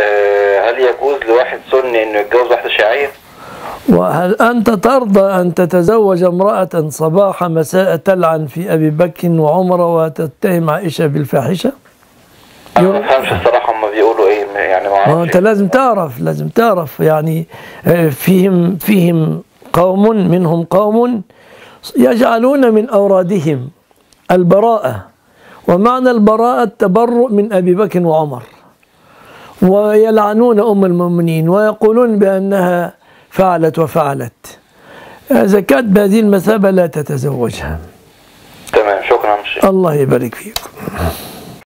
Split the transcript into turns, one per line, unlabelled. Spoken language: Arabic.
آه، هل يجوز لواحد سني إنه يتجوز واحدة شيعية؟
وهل أنت ترضى أن تتزوج امرأة صباح مساء تلعن في أبي بكر وعمر وتتهم عائشة بالفاحشة؟
أنا ما بفهمش الصراحة هم بيقولوا إيه يعني ما أعرفش
أنت لازم تعرف لازم تعرف يعني آه، فيهم فيهم قوم منهم قوم يجعلون من أورادهم البراءة ومعنى البراءة التبرؤ من أبي بكر وعمر ويلعنون أم المؤمنين ويقولون بأنها فعلت وفعلت. إذا كانت بهذه المثابة لا تتزوجها.
تمام شكرا.
الله يبارك فيكم